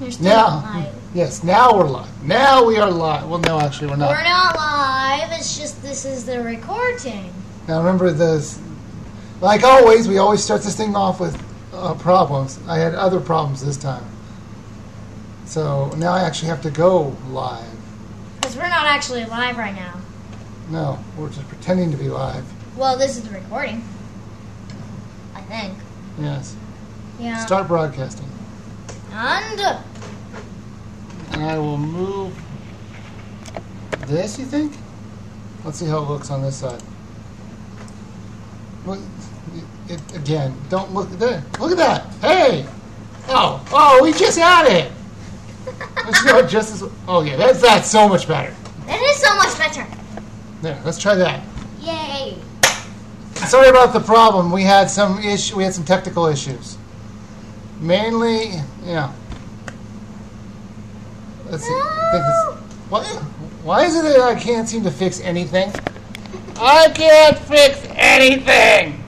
Now, live. yes, now we're live. Now we are live. Well, no, actually, we're not. We're not live. It's just this is the recording. Now remember this. Like always, we always start this thing off with uh, problems. I had other problems this time. So now I actually have to go live. Because we're not actually live right now. No, we're just pretending to be live. Well, this is the recording. I think. Yes. Yeah. Start broadcasting. And I will move this, you think? Let's see how it looks on this side. Well, it, it, again, don't look there. Look at that. Hey! Oh, oh, we just had it. Let's go just as. Oh yeah, that's that's so much better. that is so much better. There, let's try that. Yay. Sorry about the problem. We had some issue. We had some technical issues. Mainly, yeah. Let's see. What? Why is it that I can't seem to fix anything? I can't fix anything.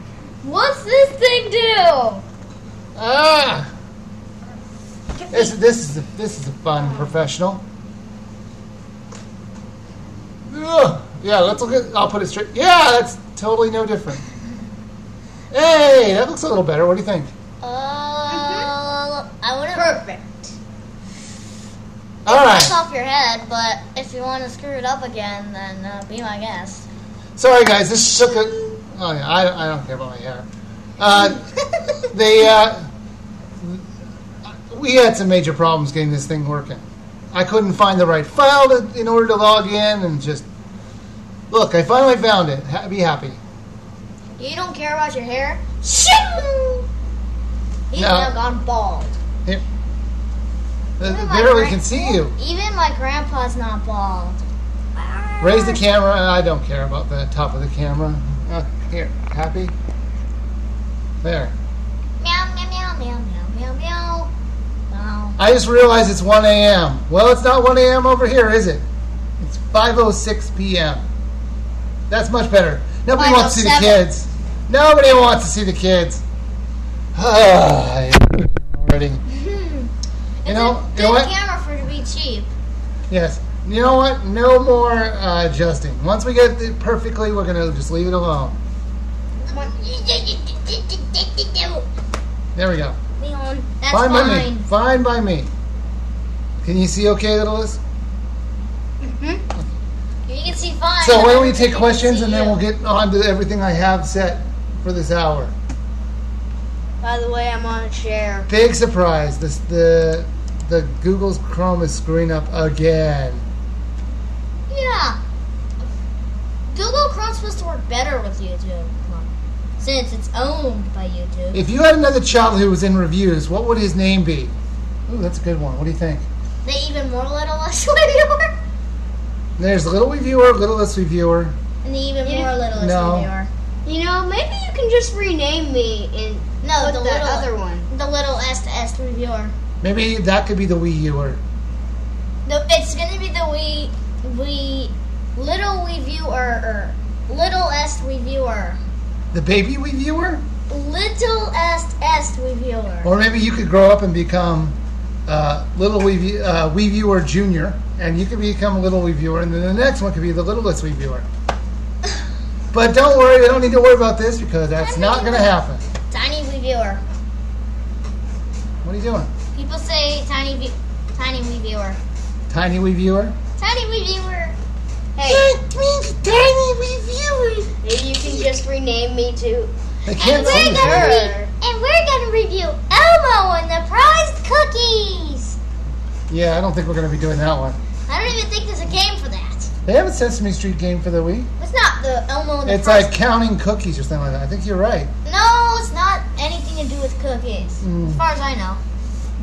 What's this thing do? Ah. This this is a, this is a fun professional. Ugh. Yeah, let's look at. I'll put it straight. Yeah, that's totally no different. Hey, that looks a little better. What do you think? Uh, I wouldn't. Perfect. All right. off your head, but if you want to screw it up again, then uh, be my guest. Sorry, guys. This shook a. Oh yeah, I, I don't care about my hair. Uh, they uh, we had some major problems getting this thing working. I couldn't find the right file to, in order to log in, and just look. I finally found it. Ha- be happy. You don't care about your hair? Shoo! He's No. now gone bald. Here. Barely gran- can see you. Even my grandpa's not bald. Raise the camera. I don't care about the top of the camera. Uh, here, happy. There. Meow, meow, meow, meow, meow, meow, meow. Meow. I just realized it's 1 a.m. Well, it's not 1 a.m. over here, is it? It's 5:06 p.m. That's much better. Nobody wants to see the kids. Nobody wants to see the kids. Already. It's You know, you know what? camera for to be cheap. Yes. You know what? No more uh, adjusting. Once we get it perfectly, we're gonna just leave it alone. There we go. Leon, that's fine by me. Fine by me. Can you see okay, little Liz? You can see fine. So why don't we take questions and then you. we'll get on to everything I have set for this hour. By the way, I'm on a chair. Big surprise! This the the Google's Chrome is screwing up again. Yeah. Google Chrome's supposed to work better with YouTube. Since it's owned by YouTube. If you had another child who was in reviews, what would his name be? Ooh, that's a good one. What do you think? They even more little less reviewer. There's Little Reviewer, Littlest Reviewer. And the even Yeah. more littlest No. reviewer. You know, maybe you can just rename me and No, put the the little other one. The little S to S reviewer. Maybe that could be the Wii Uer. The, it's gonna be the we we little reviewer or little S reviewer. The Baby Reviewer? Little S S reviewer. Or maybe you could grow up and become uh, Little Review, uh, Reviewer Junior, and you could become a Little Reviewer, and then the next one could be the Littlest Reviewer. But don't worry, you don't need to worry about this because that's not going to happen. Tiny reviewer. What are you doing? People say tiny vi- tiny viewer. Tiny wee viewer. Tiny wee viewer. Hey, means Tiny Reviewer. maybe you can just rename me to. They can't and we're gonna re- and we're gonna review Elmo and the prized cookies. Yeah, I don't think we're going to be doing that one. I don't even think there's a game for that. They have a Sesame Street game for the Wii. It's not the Elmo and the It's prized like counting cookies or something like that. I think you're right. No, it's not do with cookies, Mm. as far as I know.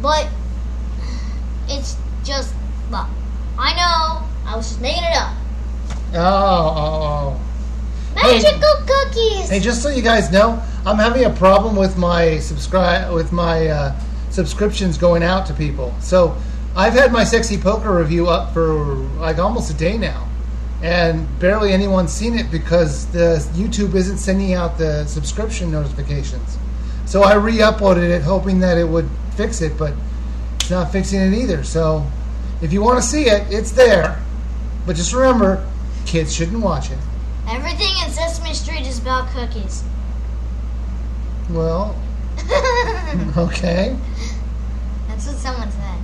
But it's just, well, I know. I was just making it up. Oh, oh, oh. Hey. Magical cookies. Hey, just so you guys know, I'm having a problem with my subscribe with my uh, subscriptions going out to people. So I've had my sexy poker review up for like almost a day now, and barely anyone's seen it because the YouTube isn't sending out the subscription notifications. So I re-uploaded it, hoping that it would fix it, but it's not fixing it either. So if you want to see it, it's there. But just remember, kids shouldn't watch it. Everything in Sesame Street is about cookies. Well, okay. That's what someone said.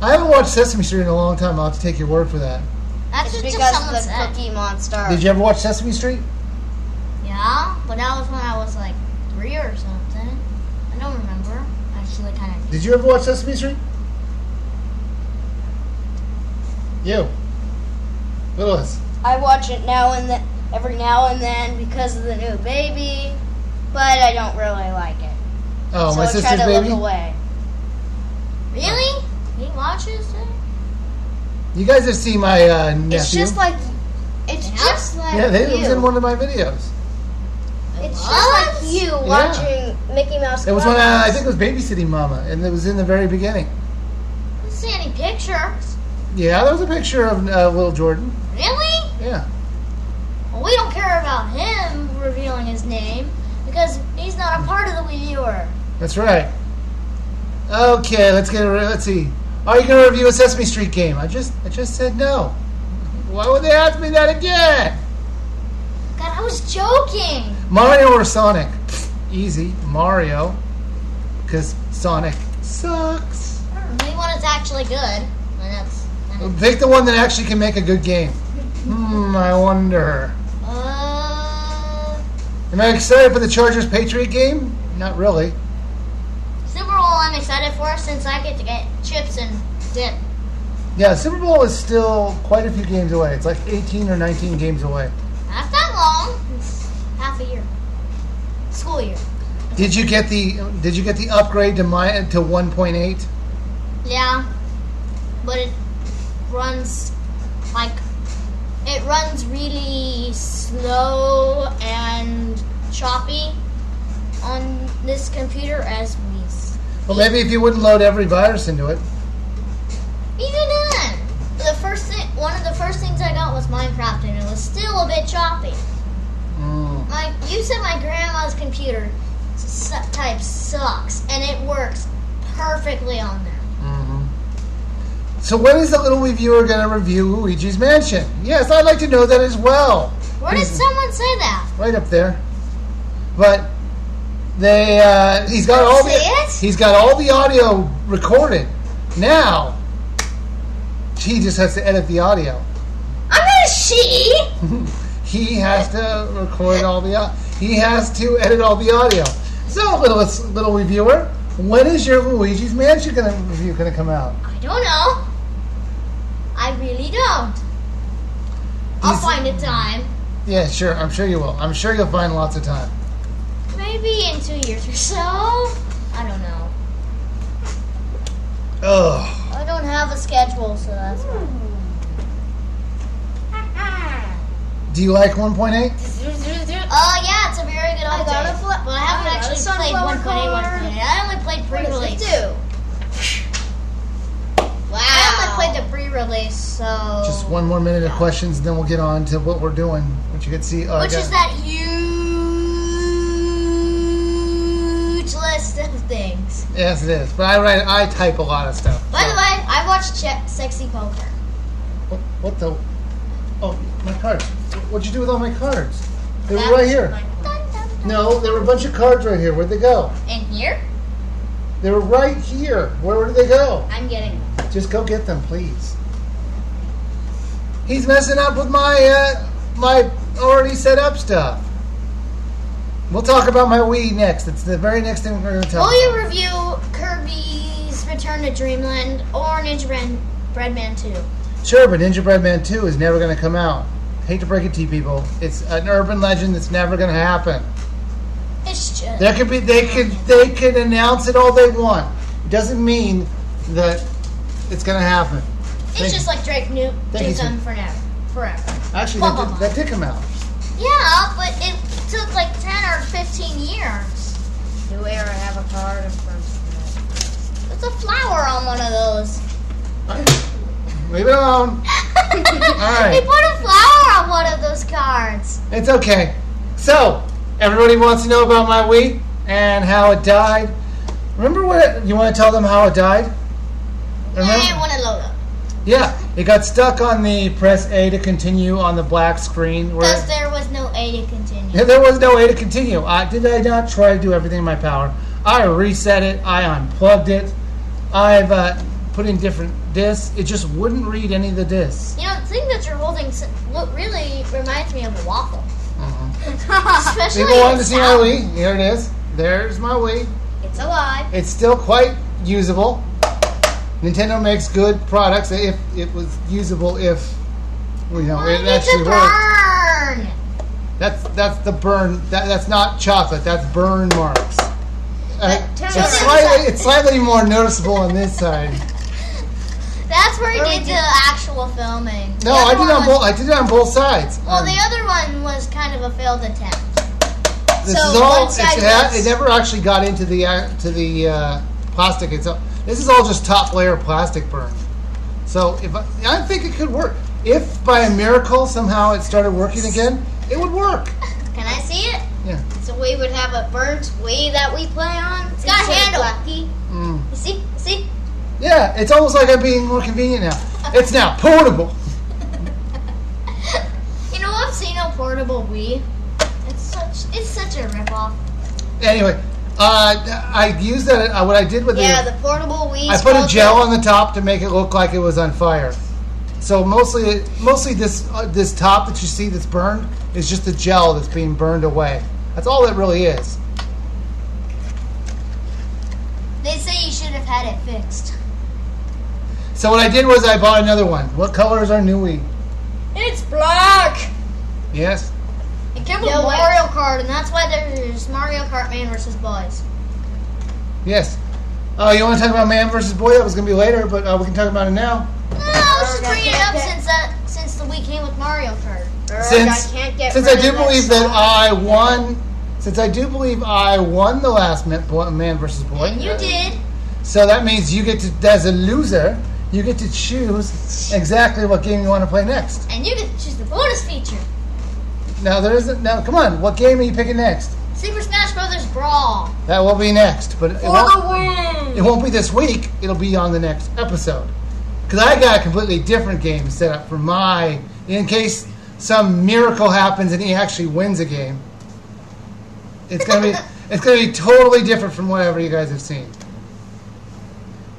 I haven't watched Sesame Street in a long time. I'll have to take your word for that. That's It's just because someone of the said. Cookie Monster. Did you ever watch Sesame Street? Yeah, but that was when I was like three or something. I don't remember. Actually, kind of. Did you ever watch Sesame Street? You. Willis. I watch it now and then, every now and then because of the new baby, but I don't really like it. Oh, so my I try to baby. look away. Really? He watches it? You guys have seen my uh, nephew. It's just like it's Yeah? just like yeah, they you. was in one of my videos. It's What? just like you watching Mickey Mouse. It was when I, I think it was babysitting Mama, and it was in the very beginning. I didn't see any pictures. Yeah, there was a picture of uh, little Jordan. Really? Yeah. Well, we don't care about him revealing his name because he's not a part of the reviewer. That's right. Okay, let's get. A, let's see. Are you going to review a Sesame Street game? I just, I just said no. Why would they ask me that again? God, I was joking. Mario or Sonic? Easy, Mario. Because Sonic sucks. Only one that's actually good. And that's. Pick the one that actually can make a good game. Hmm, I wonder. Uh, Am I excited for the Chargers Patriot game? Not really. Super Bowl I'm excited for since I get to get chips and dip. Yeah, Super Bowl is still quite a few games away. It's like 18 or 19 games away. That's Not that long. It's half a year. School year. Did you get the Did you get the upgrade to my to 1.8? Yeah. But it runs like it runs really slow and choppy on this computer as we Well, maybe if you wouldn't load every virus into it. even then the first thing one of the first things I got was Minecraft and it was still a bit choppy. Like you said my grandma's computer type sucks and it works perfectly on there. Mm-hmm. So when is the little reviewer going to review Luigi's Mansion? Yes, I'd like to know that as well. Where did someone say that? right up there. But they uh, he's got all the See it? he's got all the audio recorded. Now he just has to edit the audio. I'm not a she. he has to record all the he has to edit all the audio. So little little reviewer, when is your Luigi's Mansion gonna review gonna come out? I don't know. I really don't. I'll Is- find a time. Yeah, sure. I'm sure you will. I'm sure you'll find lots of time. Maybe in two years or so. I don't know. Ugh. I don't have a schedule, so that's why. Do you like 1.8? Uh, yeah, it's a very good I got a fla- but I haven't I got actually played sunflower 1.8, 1.8. I only played pre-release. it do? Wow. I only played the pre-release, so. Just one more minute of questions, and then we'll get on to what we're doing. Which you can see. Oh, Which is that huge list of things. Yes, it is. But I write. I type a lot of stuff. By the way, I watched che- Sexy Poker. What, what the? Oh, my cards. What'd you do with all my cards? They were right here. No, there were a bunch of cards right here. Where'd they go? In here, They were right here. Where did they go? I'm getting. them. Just go get them, please. He's messing up with my uh, my already set up stuff. We'll talk about my Wii next. It's the very next thing we're going to talk. Will you review Kirby's Return to Dreamland or Ninja Bread- Breadman 2? Sure, but Ninjabread Man 2 is never going to come out. Hate to break it to you people. It's an urban legend that's never going to happen. It's just. There could be they could they could announce it all they want. It doesn't mean that it's going to happen. It's Thank just like Drake New Thank you, Newton sir. forever. Forever. Actually, Blah, that blah, did, blah. that did come out. Yeah, but it took like 10 or 15 years. Do we ever have a card in front of There's a flower on one of those. Leave it alone. right. They put a flower on one of those cards. It's okay. So, everybody wants to know about my Wii and how it died. Remember what it, you want to tell them how it died? Remember? want to load up. Yeah, it got stuck on the press A to continue on the black screen. Where Because there was no A to continue. Yeah, there was no way to continue. I did I not try to do everything in my power. I reset it. I unplugged it. I've uh, put in different discs. It just wouldn't read any of the discs. You know, the thing that you're holding s- really reminds me of a waffle. Uh-huh. Especially People wanted to see my. Wii. Here it is. There's my Wii. It's alive. It's still quite usable. Nintendo makes good products. If it was usable, if you know Why it actually worked. burn? That's that's the burn. That, that's not chocolate. That's burn marks. Uh, it's slightly it's slightly more noticeable on this side. That's where he Or did the actual filming. No, I did it on both. I did it on both sides. Well, Um, the other one was kind of a failed attempt. this so is all. It's, was- it never actually got into the uh, to the uh, plastic itself. This is all just top layer plastic burn. So if I, I think it could work. If by a miracle somehow it started working again, it would work. Can I see it? Yeah. So we would have a burnt Wii that we play on. It's got a handle. Mm. You see? See? Yeah, it's almost like I'm being more convenient now. It's now portable. You know, I've seen a portable Wii. It's such it's such a ripoff. Anyway, uh, I used that. Uh, what I did with Yeah, the the portable Wii. I put a gel on the top to make it look like it was on fire. So mostly, mostly this uh, this top that you see that's burned is just the gel that's being burned away. That's all it really is. They say you should have had it fixed. So what I did was I bought another one. What color is our new Wii? It's black. Yes. It came with No way. Mario Kart, and that's why there's Mario Kart Man versus Boys. Yes. Oh, you want to talk about Man versus Boy? That was going to be later, but uh, we can talk about it now. No, I was just bringing it can't up get- since that since the Wii came with Mario Kart. Since I can't get since I do believe that. I won, since I do believe I won the last Man versus Boy. And you did. So that means you get to, as a loser, you get to choose exactly what game you want to play next. And you get to choose the bonus feature. Now there isn't. Now come on, what game are you picking next? Super Smash Brothers Brawl. That will be next, but it won't, the win! it won't be this week. It'll be on the next episode. Because I got a completely different game set up for my, in case some miracle happens and he actually wins a game. It's gonna be, it's gonna be totally different from whatever you guys have seen.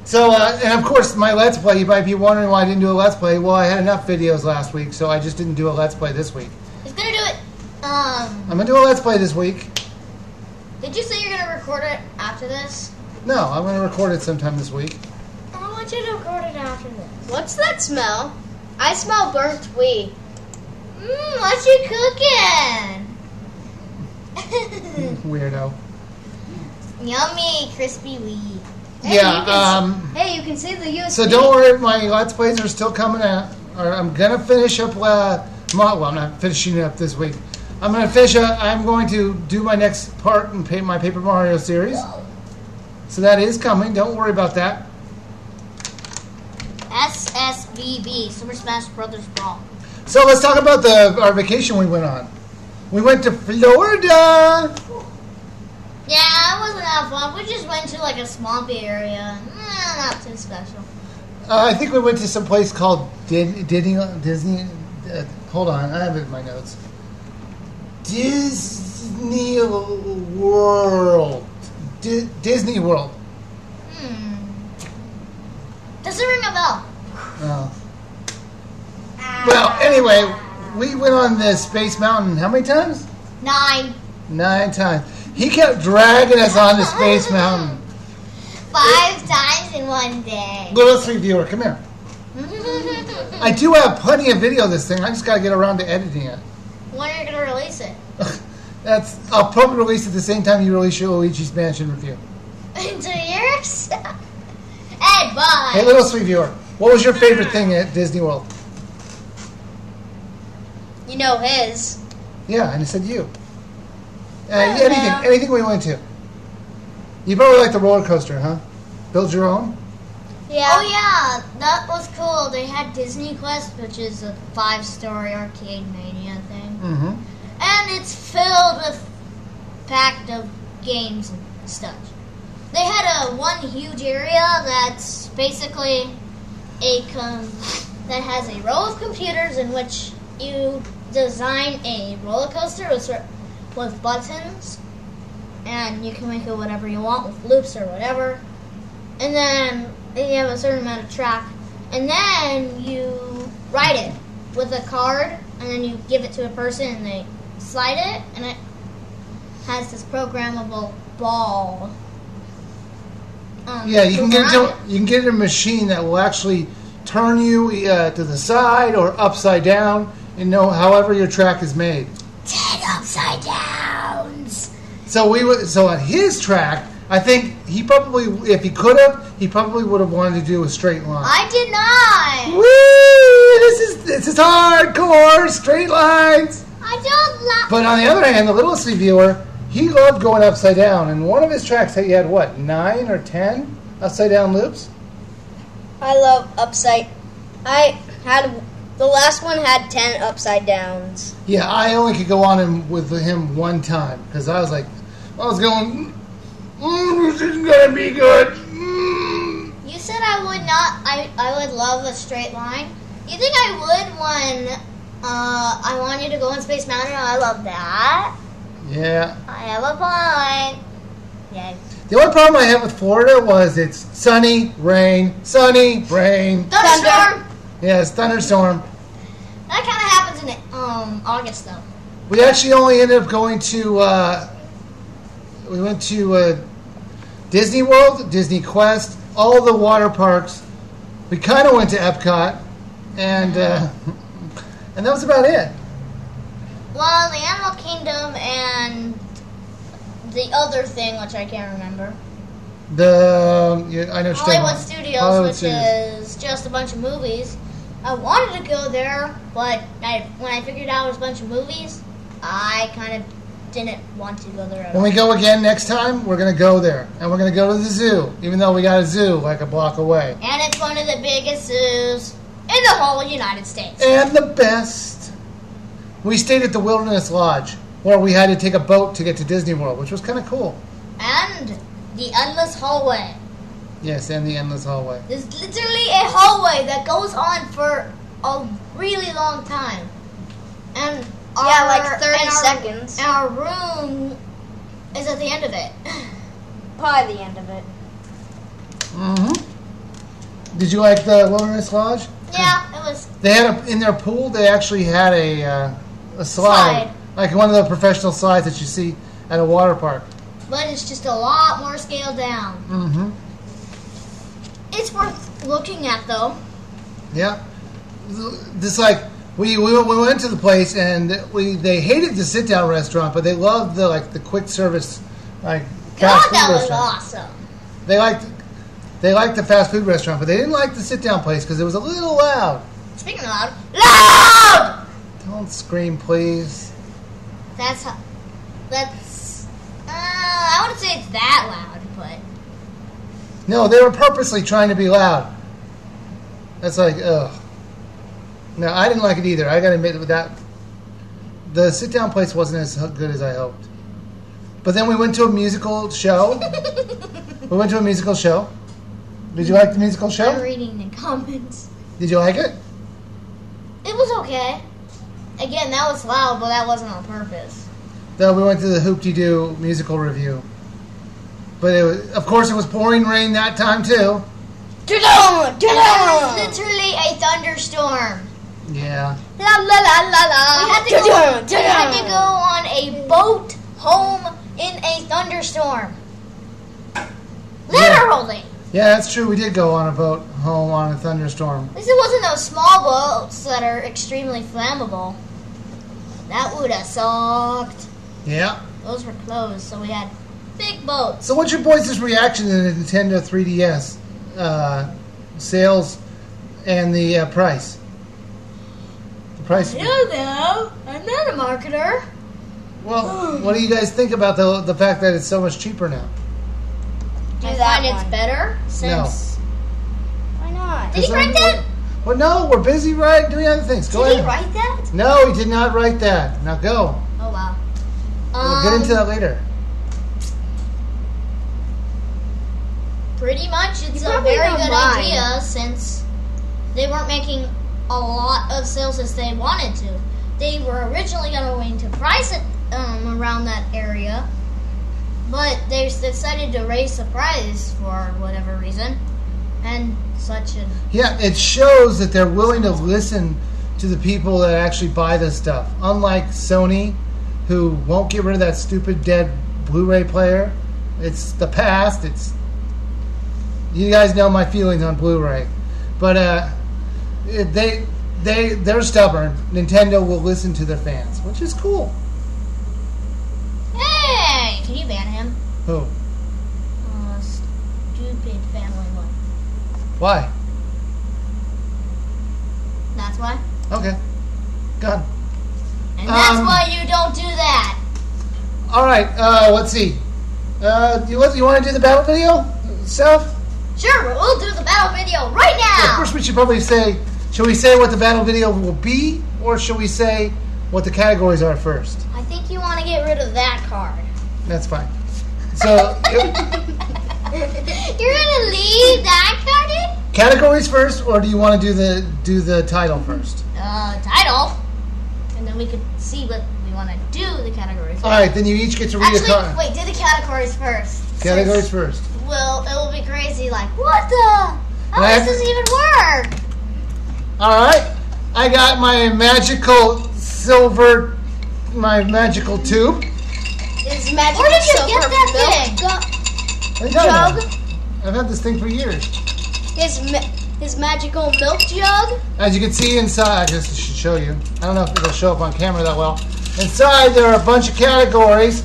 So, uh, and of course, my Let's Play, you might be wondering why I didn't do a Let's Play. Well, I had enough videos last week, so I just didn't do a Let's Play this week. He's gonna do it. Um, I'm gonna do a Let's Play this week. did you say you're gonna record it after this? No, I'm gonna record it sometime this week. I want you to record it after this. What's that smell? I smell burnt Wii. Mmm, what you cooking? Weirdo. Yummy, crispy Wii. Hey, yeah, you can um, hey, you can see the USB. so don't worry, my Let's Plays are still coming out. Or I'm gonna finish up. Uh, well, I'm not finishing it up this week. I'm gonna finish. Uh, I'm going to do my next part in pa- my Paper Mario series. So that is coming. Don't worry about that. SSBB, Super Smash Brothers Brawl. So let's talk about the our vacation we went on. We went to Florida. It wasn't that fun. We just went to like a swampy area. Eh, not too special. Uh, I think we went to some place called Din- Disney. Disney. Uh, hold on, I have it in my notes. Disney World. Di- Disney World. Hmm. Does it ring a bell? Oh. Well, anyway, we went on the Space Mountain how many times? Nine. Nine times. He kept dragging us on the Space Mountain. Five times in one day. Little three viewer, come here. I do have plenty of video of this thing. I just got to get around to editing it. when are you gonna release it? That's. I'll probably release it at the same time you release your Luigi's Mansion review. In two years? Ed, bye. Hey, little sweet viewer, what was your favorite thing at Disney World? You know his. Yeah, and I said you. Uh, I anything, know. anything we went to. You probably like the roller coaster, huh? Build your own. Yeah. Oh yeah, that was cool. They had DisneyQuest, which is a five-story arcade mania thing, Mm-hmm. and it's filled with packed of games and stuff. They had a one huge area that's basically a com- that has a row of computers in which you design a roller coaster with, cer- with buttons, and you can make it whatever you want with loops or whatever. And then you have a certain amount of track, and then you ride it with a card, and then you give it to a person, and they slide it, and it has this programmable ball. Um, Yeah, you can get around into, you can get a machine that will actually turn you uh, to the side or upside down, and know however your track is made. Ten upside downs. So we would, so on his track, I think he probably, if he could have, he probably would have wanted to do a straight line. I did not. Woo! This is this is hardcore straight lines. I don't like. But on the other hand, the little C viewer, he loved going upside down, and one of his tracks that he had what nine or ten upside down loops. I love upside. I had the last one had ten upside downs. Yeah, I only could go on him with him one time because I was like, I was going, mm, this is gonna be good. Mm. You said I would not. I I would love a straight line. You think I would when uh, I want you to go on Space Mountain? I love that. Yeah. I have a point. Yeah. The only problem I had with Florida was it's sunny, rain, sunny, rain. Thunderstorm. Yes, thunderstorm. That kind of happens in um August though. We actually only ended up going to. Uh, we went to uh, Disney World, DisneyQuest, all the water parks. We kind of went to Epcot, and uh, and that was about it. Well, the Animal Kingdom and the other thing, which I can't remember, The yeah, I know. Hollywood. Studios, Hollywood which Studios. is just a bunch of movies. I wanted to go there, but I, when I figured out it was a bunch of movies, I kind of didn't want to go there When we go again next time, we're gonna go there, and we're gonna go to the zoo, even though we got a zoo like a block away. And it's one of the biggest zoos in the whole United States. And the best, we stayed at the Wilderness Lodge, where we had to take a boat to get to Disney World, which was kind of cool. And the endless hallway. Yes, and the endless hallway. There's literally a hallway that goes on for a really long time. And Yeah, like 30 and our- seconds. And our room is at the end of it. Probably the end of it. Mm-hmm. Did you like the Wilderness Lodge? yeah, it was. They had a, in their pool. They actually had a uh, a slide, Slide. like one of the professional slides that you see at a water park. But it's just a lot more scaled down. Mm-hmm. It's worth looking at though. Yeah. This like we, we we went to the place and we they hated the sit down restaurant, but they loved the like the quick service like God, fast food that was restaurant. awesome. They liked they liked the fast food restaurant, but they didn't like the sit down place because it was a little loud. Speaking of loud, loud! Don't scream, please. That's how. That's. Uh, I wouldn't say it's that loud, but. No, they were purposely trying to be loud. That's like, ugh. No, I didn't like it either. I gotta admit with that. The sit down place wasn't as good as I hoped. But then we went to a musical show. we went to a musical show. Did you like the musical show? I'm reading the comments. Did you like it? It was okay. Again, that was loud, but that wasn't on purpose. Then we went to the Hoop-Dee-Doo Musical Revue. But it was, of course, it was pouring rain that time too. Ta-da! And there was literally a thunderstorm. Yeah. La la la la la. We had to go, we had to go on a boat home in a thunderstorm. Literally. Yeah, that's true. We did go on a boat home on a thunderstorm. At least it wasn't those small boats that are extremely flammable. That would have sucked. Yeah. Those were closed, so we had big boats. So, what's your boys' reaction to the Nintendo 3DS uh, sales and the uh, price? The price. I don't know. I'm not a marketer. Well, what do you guys think about the the fact that it's so much cheaper now? Do I that find it's one. better since. Why not? Did he write that? Well, no, we're busy, right? Doing other things. Go Did he ahead. write that? No, he did not write that. Now go. Oh wow. We'll get into Um, that later. Pretty much, it's a very good mind. idea since they weren't making a lot of sales as they wanted to. They were originally going to price it um, around that area, but they decided to raise the price for whatever reason, and such. And Yeah, it shows that they're willing to listen to the people that actually buy this stuff. Unlike Sony, who won't get rid of that stupid dead Blu-ray player. It's the past. It's you guys know my feelings on Blu-ray, but uh, they they they're stubborn. Nintendo will listen to their fans, which is cool. hey, can you ban him? Who? Uh, stupid family one. Why? That's why. Okay. Gone. And that's Um, why you don't do that. All right. Uh, let's see. Uh, you you want to do the battle video stuff? Sure, but we'll do the battle video right Yeah, now. first, we should probably say, should we say what the battle video will be, or should we say what the categories are first? I think you want to get rid of that card. That's fine. So, You're gonna leave that card in? categories first, or do you want to do the do the title first? Uh, title. And then we could see what we want to do the categories. All right, then you each get to read a card. wait, do the categories first. Categories first. Well, it will be crazy. Like, what the? How Right. does this even work? All right, I got my magical silver, my magical tube. Is magic Where did you silver get that milk thing? gu- I got it. jug? I've had this thing for years. His ma- his magical milk jug? As you can see inside, I just should show you. I don't know if it'll show up on camera that well. Inside there are a bunch of categories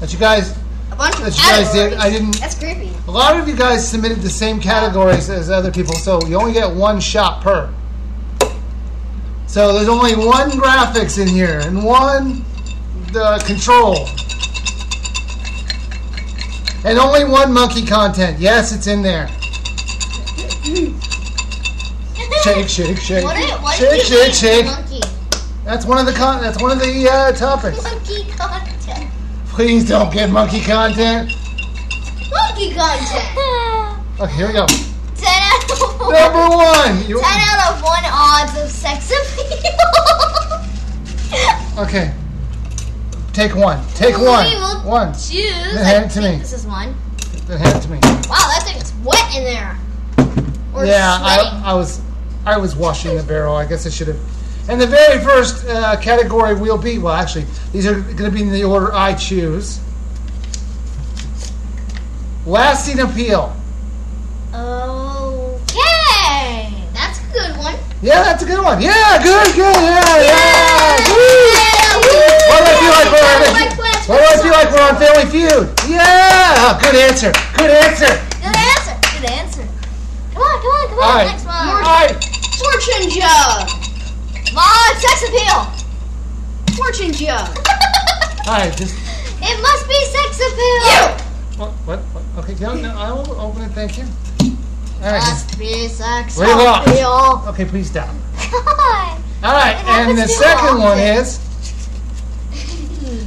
that you guys, A bunch of that you guys did. I didn't. That's creepy. A lot of you guys submitted the same categories as other people, so you only get one shot per. So there's only one graphics in here and one the control. And only one monkey content. Yes, it's in there. Shake, shake, shake. What what shake, shake, shake. monkey? That's one of the con- that's one of the uh, topics. Monkey. Please don't get monkey content. Monkey content. Okay, here we go. 10 out of 1. Number one. You, 10 out of 1 odds of sex appeal. Okay. Take one. Take We one. will One. Choose. Then hand it to me. This is one. Then hand it to me. Wow, that thing is wet in there. Or yeah, sweating. I, I was I was washing the barrel. I guess I should have. And the very first uh, category will be well, actually, these are going to be in the order I choose. Lasting appeal. Okay. That's a good one. Yeah, that's a good one. Yeah, good, good. Yeah, yeah. Woo. Why do I feel like we're on? Why do I feel like we're on Family Feud? Yeah, good answer. Good answer. Good answer. Good answer. Come on, come on, come on. All right. Next one. All right. Fortune jug. Come on, sex appeal. Fortune jug. All right. Just it must be sex appeal. what? What? what? Okay. No, no. I will open it. Thank you. All right. Must be sex Wait, appeal. Okay, please stop. God. All right, and the happens too second one is.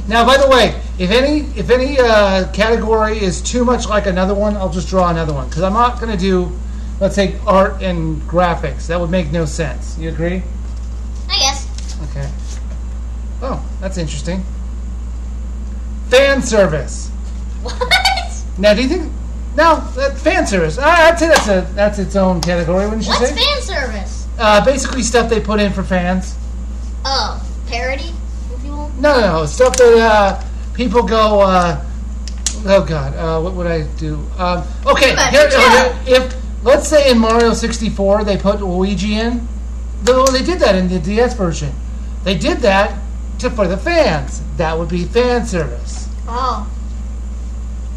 Now, by the way, if any if any uh, category is too much like another one, I'll just draw another one because I'm not going to do, let's say, art and graphics. That would make no sense. You agree? I. Okay. Oh, that's interesting. Fan service. What? Now, do you think? No, that fan service. Uh, I'd say that's a that's its own category, wouldn't you What's say? fan service? uh, basically, stuff they put in for fans. Oh, parody, if you will. No, no, no. Stuff that uh, people go. Uh, oh God, uh, what would I do? Um, okay, here, here- if let's say in Mario 64 they put Luigi in, though they did that in the DS version. They did that to for the fans. That would be fan service. Oh.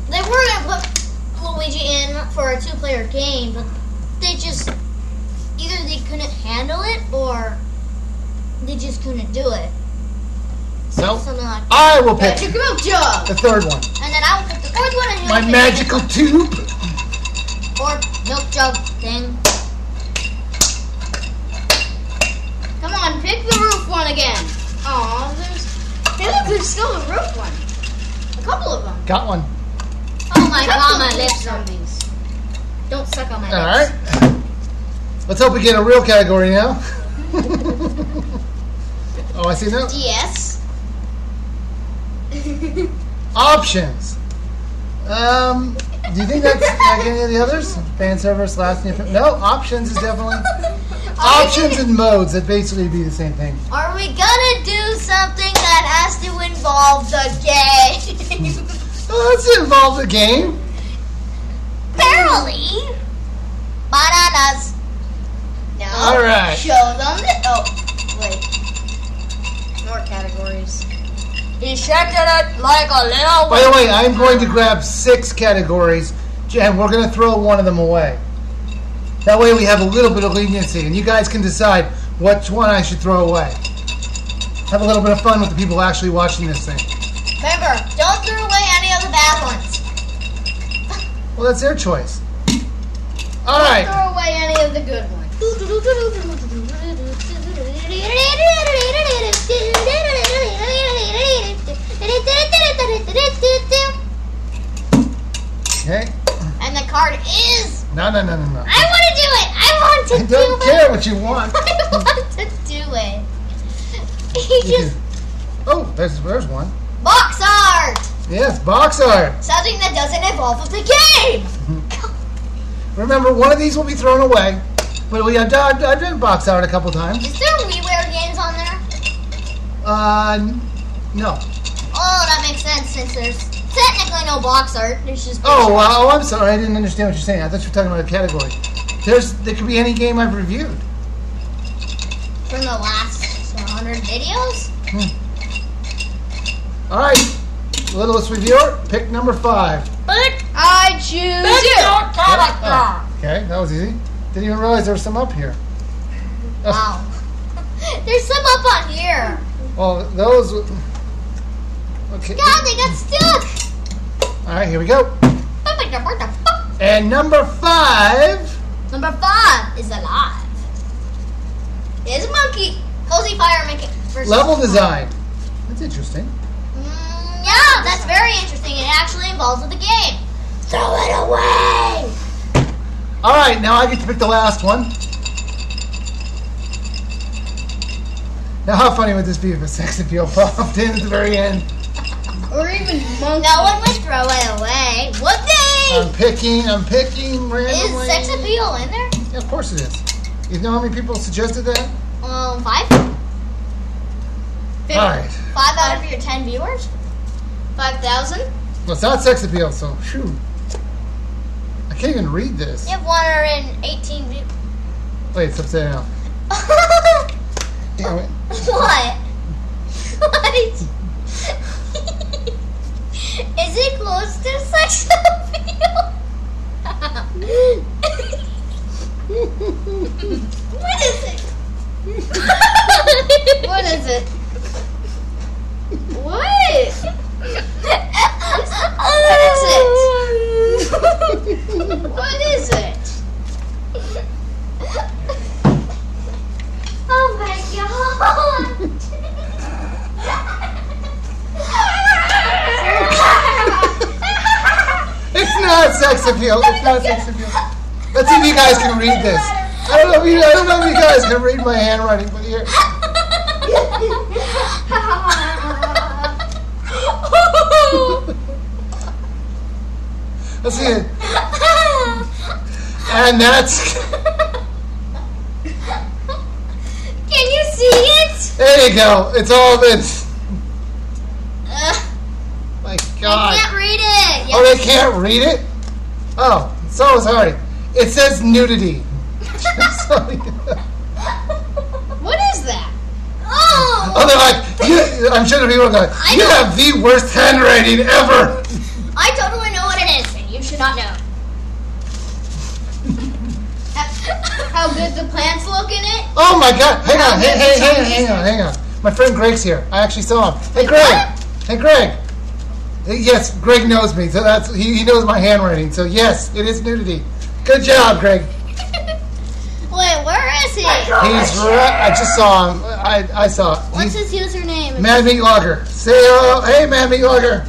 They were gonna put Luigi in for a two-player game, but they just either they couldn't handle it or they just couldn't do it. So Something like that. I will pick Magic milk jug. the third one. And then I will pick the fourth one and My magical tube. or milk jug thing. Come on, pick the roof one again. Aw, there's. Hey, look, there's still a roof one. A couple of them. Got one. Oh my god, my lips these zombies. Don't suck on my All lips. right. Let's hope we get a real category now. oh, I see now. Yes. Options. Um, do you think that's like any of the others? Fan service, last name. No, options is definitely options and modes. That basically be the same thing. Are we gonna do something that has to involve the game? Oh, let's involve the game. Barely. Bananas. No. All right. Show them. The, oh, wait. More categories. He shaking it like a little. By the way, I'm going to grab six categories, and we're going to throw one of them away. That way, we have a little bit of leniency, and you guys can decide which one I should throw away. Have a little bit of fun with the people actually watching this thing. Remember, don't throw away any of the bad ones. Well, that's their choice. All Don't right. throw away any of the good ones. Okay. And the card is. No, no, no, no, no. I want to do it. I want to I do it. don't care what you want. I want to do it. He You just Oh, there's there's one. box art. Yes, box art. Something that doesn't involve the game. Remember, one of these will be thrown away. But we I've I've done box art a couple times. Is there WiiWare games on there? Uh, no. Oh, that makes sense since there's technically no box art. There's just Oh, pictures. uh, oh, I'm sorry. I didn't understand what you're saying. I thought you were talking about a category. There's there could be any game I've reviewed. from the last 100 videos. All right, littlest reviewer, pick number five. Pick. I choose you. Oh, okay, that was easy. Didn't even realize there was some up here. Oh, Wow. There's some up on here. Well, those. Okay. God, they got stuck. All right, here we go. And number five. Number five is alive. It's a monkey. Cozy fire making versus Level design. That's interesting. Mm, yeah, that's very interesting. It actually involves with the game. Throw it away. All right, now I get to pick the last one. Now, how funny would this be if a sex appeal popped in at the very end? Or even monkey. No one would throw it away. Would they? I'm picking. I'm picking randomly. is sex appeal in there? Yeah, of course it is. You know how many people suggested that? Um, five. All right. Five out of your ten viewers. Five thousand. Well, it's not sex appeal, so shoot. I can't even read this. You have 118 views. Wait, it's upside down. Damn it. what? What? Is it close to sex appeal? what is it? What oh, is it? What? What is it? Oh my god! It's not sex appeal. It's not sex appeal. Let's see if you guys can read this. I don't know if you, I don't know if you guys can read my handwriting, but here. Let's see it. And that's Can you see it? there you go. It's all this. Ugh, God. can't read it. Oh, they can't read it? Oh, so sorry. It says nudity. What is that? Oh! oh, they're like, oh. you, I'm sure the people are going, you know. have the worst handwriting ever. I totally know what it is, and you should not know. How good the plants look in it? Oh my God! Hang on, hey, hey, How hey, hang on, hang on. My friend Greg's here. I actually saw him. Hey, Greg. what? Hey, Greg. Hey, Yes, Greg knows me, so that's he, he knows my handwriting. So yes, it is nudity. Good job, Greg. Wait, where is he? He's right. I just saw him. I I saw. it. What's He's his username? Mad Meat Logger. Say hello. Hey, Mad Meat Logger.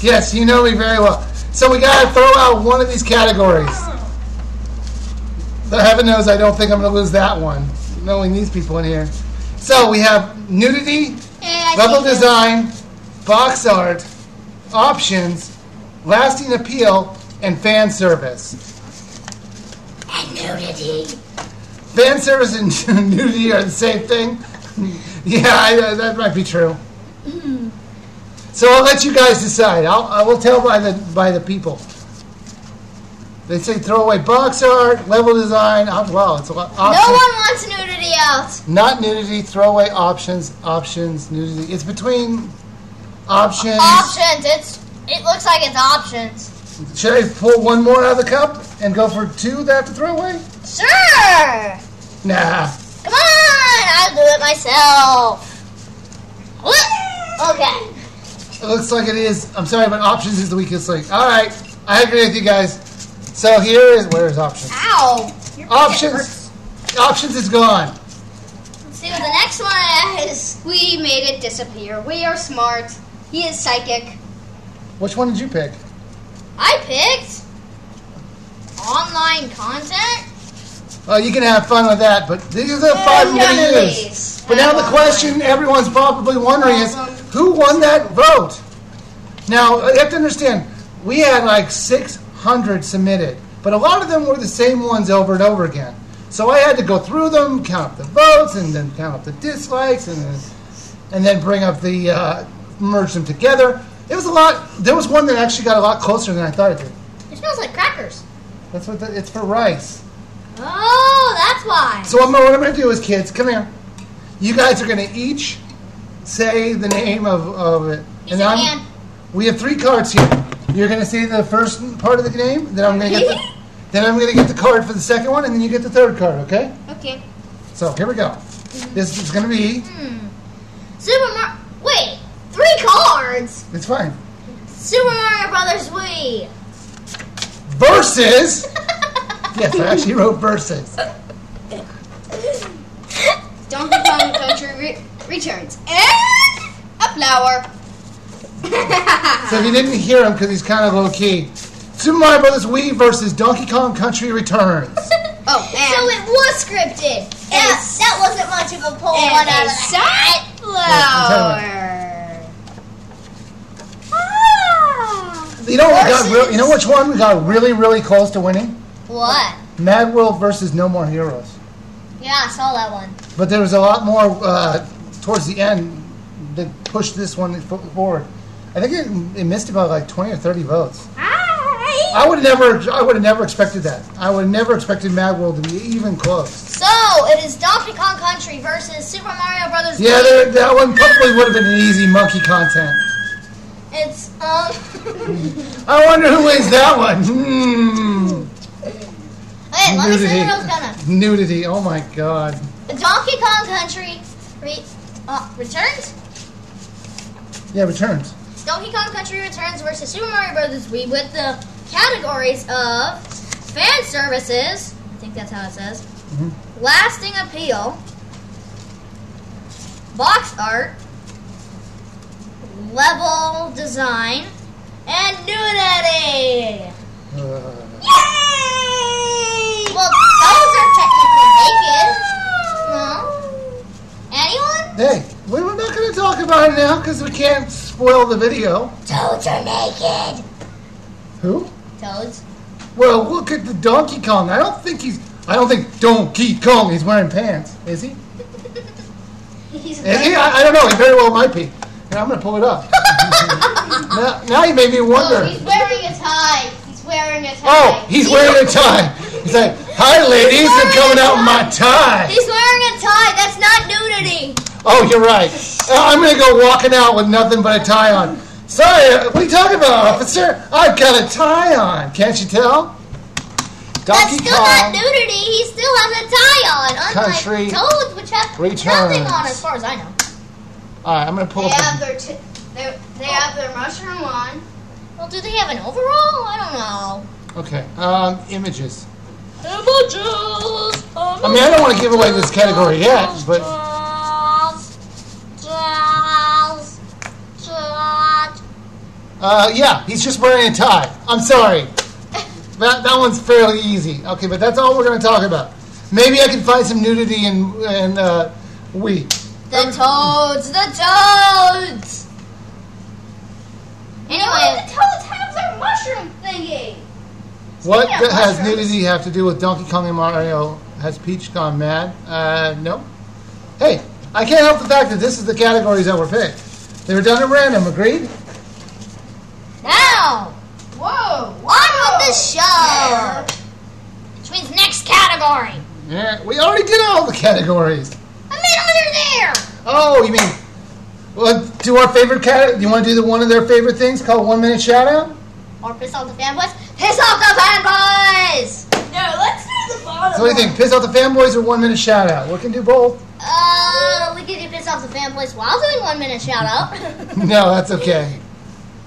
Yes, you know me very well. So we gotta throw out one of these categories. The heaven knows I don't think I'm gonna lose that one, knowing these people in here. So we have nudity, Yeah, level think design, box art, options, lasting appeal, and fan service. And nudity. Fan service and nudity are the same thing. yeah, I, uh, that might be true. Hmm. So I'll let you guys decide. I'll, I will tell by the by the people. They say throw away box art, level design. Op- wow, it's a lot. No one wants nudity out. Not nudity. Throw away options. Options. Nudity. It's between options. Options. It's. It looks like it's options. Should I pull one more out of the cup and go for two that I have to throw away? Sure. Nah. Come on, I'll do it myself. Okay. It looks like it is. I'm sorry, but options is the weakest link. All right, I agree with you guys. So here is where is options? Ow. Options. Options is gone. Let's see what the next one is. We made it disappear. We are smart. He is psychic. Which one did you pick? I picked online content. Well, you can have fun with that, but these are the five I'm none going of to use. But now the question everyone's probably wondering is, who won that vote? Now you have to understand, we had like 600 submitted, but a lot of them were the same ones over and over again. So I had to go through them, count up the votes, and then count up the dislikes, and then, and then bring up the uh, merge them together. It was a lot. There was one that actually got a lot closer than I thought it did. It smells like crackers. That's what the, it's for rice. Oh, that's why. So what I'm, what I'm going to do is, kids, come here. You guys are going to each say the name of, of it. He's a I'm- we have three cards here. You're going to say the first part of the name, then I'm going to get the, then I'm going to get the card for the second one, and then you get the third card. Okay? Okay. So here we go. Mm-hmm. This is going to be. Hmm. Super Mario. Wait, three cards. It's fine. Super Mario Brothers Wii. Versus. yes, I actually wrote versus. Donkey Kong Country re- returns. And a flower. So if you didn't hear him because he's kind of low key, Super Mario Brothers Wii versus Donkey Kong Country Returns. Oh, So it was scripted. That, Yes. that wasn't much of a pull and one out of the hat. sunflower. Ah. You know, what we got real, you know which one we got really, really close to winning? What? Mad World versus No More Heroes. Yeah, I saw that one. But there was a lot more uh, towards the end that pushed this one forward. I think it, it missed about like 20 or 30 votes. Hi. I would have never, I would have never expected that. I would have never expected Mad World to be even close. So it is Donkey Kong Country versus Super Mario Brothers. Yeah, that one probably would have been an easy monkey content. It's um. I wonder who wins that one. Hmm. okay, let me see what I was gonna. Nudity. Oh my god. Donkey Kong Country re, uh, returns. Yeah, returns. Donkey Kong Country Returns versus Super Mario Brothers Wii with the categories of fan services. I think that's how it says. Mhm. Lasting appeal, box art, level design, and nudity. Uh, Yay! Well, those are technically naked. No. Anyone? hey, we we're not going to talk about it now because we can't spoil the video. Toads are naked. Who? Toads. Well, look at the Donkey Kong. I don't think he's. I don't think Donkey Kong is wearing pants. Is he? He's Is he? I, I don't know. He very well might be. And I'm going to pull it up. now, now you made me wonder. Oh, he's wearing a tie. He's wearing a tie. Oh, he's wearing a tie. He's like, "Hi, ladies, I'm coming out in my tie." He's wearing a tie. That's not nudity. Oh, you're right. Uh, I'm gonna go walking out with nothing but a tie on. Sorry, uh, what are you talking about, officer? I've got a tie on. Can't you tell? Donkey That's still not nudity. He still has a tie on. Unlike Country toads, which have returns. nothing on, as far as I know. All right, I'm gonna pull They up. have their t- they, they have their mushroom on. Well, do they have an overall? I don't know. okay, um, images. Images. I mean, I don't want to give away this category yet, but uh, yeah, he's just wearing a tie. I'm sorry. That that one's fairly easy. Okay, but that's all we're gonna talk about. Maybe I can find some nudity in in uh, we. The toads, the toads. Why Anyway, the toads have their mushroom thingy? What Yeah, has nudity have to do with Donkey Kong and Mario? Has Peach gone mad? Uh, no. Hey, I can't help the fact that this is the categories that were picked. They were done at random. Agreed? now Whoa! on with the show. Which means next category. Yeah, we already did all the categories. I made under there. Oh, you mean? Well, do our favorite cat? Do you want to do the one of their favorite things called one minute shout out? Or piss off the fanboys. Piss off the fanboys. No, let's do the bottom. So what do you think? Piss off the fanboys or one minute shout out? We can do both. Uh, we could do piss off the fanboys while doing one minute shout out. No, that's okay.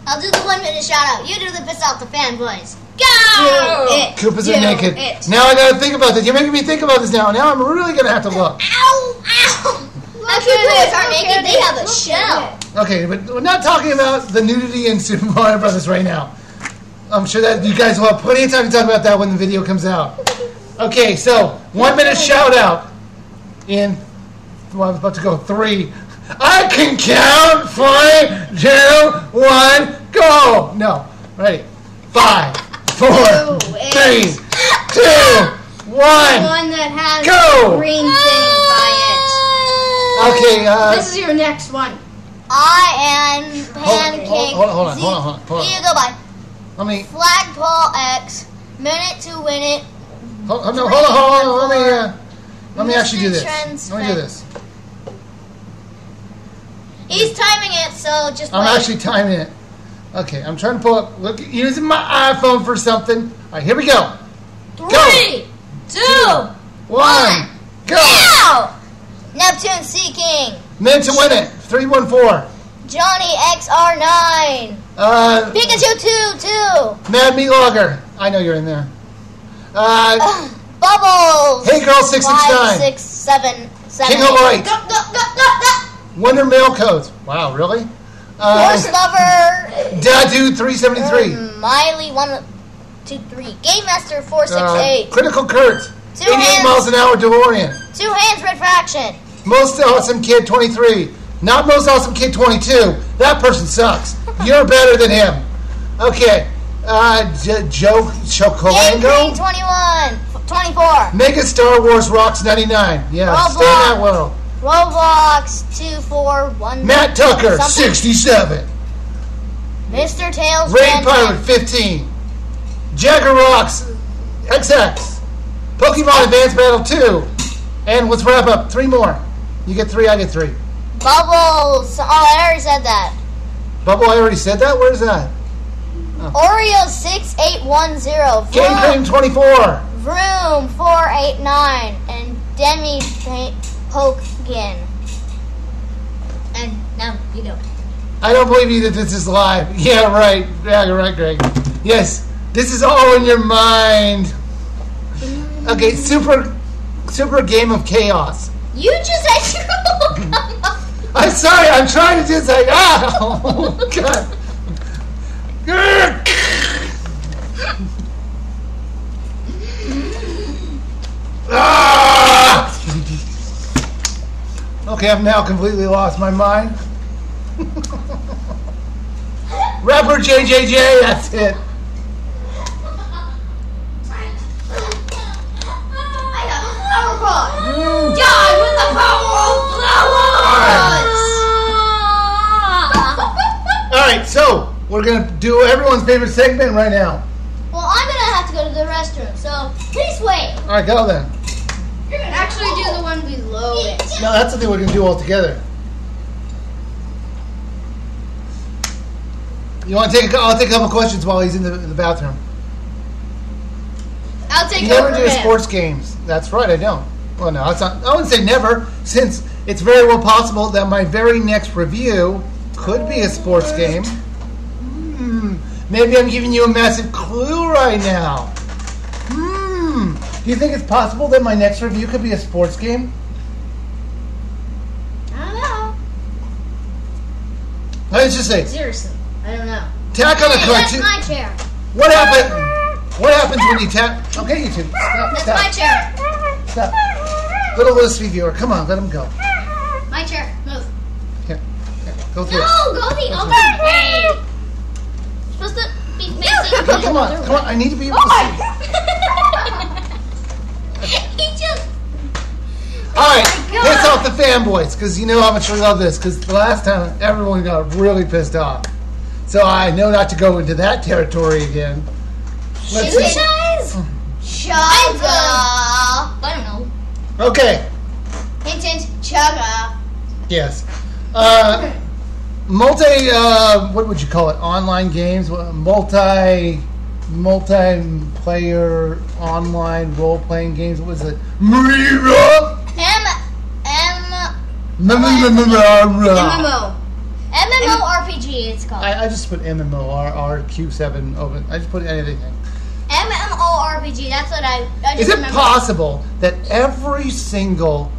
I'll do the one minute shout out. You do the piss off the fanboys. Go! Do oh. it. Koopas Do are naked. it. Now I gotta think about this. You're making me think about this now. Now I'm really gonna have to look. Ow! Ow! Actually, at boys this, aren't look naked. They have a look shell. Okay, but we're not talking about the nudity in Super Mario Brothers right now. I'm sure that you guys will have plenty of time to talk about that when the video comes out. Okay, so one minute shout out in. Well, I was about to go three. I can count. Five, two, one, go. No, ready. Five, four, Two, three, eight. two, one. One that has Go. green thing by Okay, it. uh, This is your next one. I am pancake. hold, hold, hold on, hold on, hold on, hold Here you go, bye. Let me. Flagpole X. Minute to win it. Hold, hold, no, hold on, hold on. Let me. Uh, let me Mr. actually do this. Trends Let me do this. He's timing it, so just I'm wait. actually timing it. Okay, I'm trying to pull up. Look, using my iPhone for something. All right, here we go. Three, two, One, go. now! Neptune Seeking. Minute to win it. Three, one, four. Johnny XR9. Uh, Pikachu 2 2. Mad Meat Logger. I know you're in there. Uh, Bubbles. Hey Girl 669. Five, six, seven, seven, King of. Light. Go, go, go, go, go. Wonder Mail Codes. Wow, really? Uh, Horse Lover. Dadu 373. Miley 1, 2, 3. Game Master 468. Uh, Critical Kurt. Two 88 hands. miles an hour DeLorean. Two Hands Refraction. Most Awesome Kid 23. Not Most Awesome Kid 22. That person sucks. You're better than him. Okay. Uh, J- Joe Game Chocolango. 21. 24. Mega Star Wars Rocks 99. Yeah, stay in that world. Roblox 241. Matt Tucker, Something. 67. Mr. Tails. Ran Pirate. 15. Jagger Rocks, XX. Pokemon Advanced Battle 2. And let's wrap up. Three more. You get three, I get three. Bubbles. Oh, I already said that. Bubble, I already said that? Where's that? Oh. Oreo 6810. Game Cream 24. Vroom 489. And Demi Pokekin. And now you go. I don't believe you that this is live. Yeah, right. Yeah, you're right, Greg. Yes, this is all in your mind. Okay, super, super game of chaos. You just said you. I'm sorry. I'm trying to just like ah, oh, God. Ah! Okay, I've now completely lost my mind. Rapper JJJ, that's it. I have flower pot. Mm. Die with the power of flowers. All right, so we're gonna do everyone's favorite segment right now. Well, I'm gonna have to go to the restroom, so please wait. All right, go then. Actually do the one below it. No, that's something we're gonna do all together. You want to take? A, I'll take a couple questions while he's in the, in the bathroom. I'll take You never do him. sports games. That's right, I don't. Well, no, it's not. I wouldn't say never, since it's very well possible that my very next review could be a sports game. Hmm. Maybe I'm giving you a massive clue right now. Do you think it's possible that my next review could be a sports game? I don't know. Let's just say, Seriously, I don't know. tack on a Hey, that's my chair. What happened? What happens when you tap? Okay, you two. Stop. That's Stop. my chair. Stop. Little Liz reviewer, come on, let him go. My chair. Move. Here, here, go through. No, go the other way. You're supposed to be facing Come, come on, come on. I need to be able to oh see. he just. All right, Oh piss off the fanboys because you know how much we love this. Because the last time everyone got really pissed off, so I know not to go into that territory again. Let's Shoe see. size? Chugga. I don't know. Okay, Hint, hint. Chugga. yes. Uh, multi, uh, what would you call it? Online games, What- multi, multiplayer online role playing games. What was it? Maria. M M MMO. MMORPG. It's called I, I just put MMOR Q7 open. I just put anything. MMORPG. That's what I. I just Is it remember. possible that every single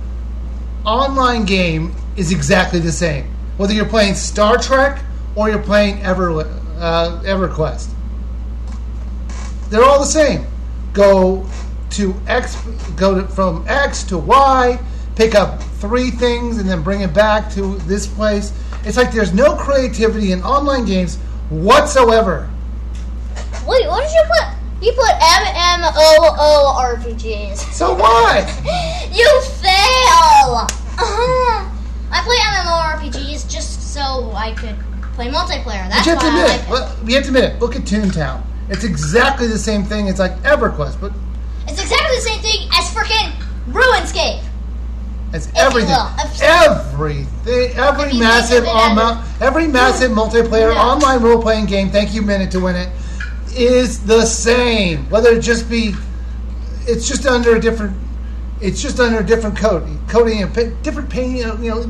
online game is exactly the same? Whether you're playing Star Trek or you're playing Ever uh, EverQuest, they're all the same. Go to X, go to, from X to Y, pick up three things, and then bring it back to this place. It's like there's no creativity in online games whatsoever. Wait, what did you put? You put MMORPGs. So why? You fail. Uh-huh. I play MMORPGs just so I could play multiplayer. That's But you have to why I admit like it. you have to admit it. Look at Toontown. It's exactly the same thing. It's like EverQuest, but It's exactly the same thing as freaking RuneScape. It's everything. Everything. Every massive, think of it on, every massive multiplayer Yeah. online role playing game. Thank you, minute to win it. Is the same. Whether it just be, it's just under a different. It's just under a different code, coding and different paint. You know,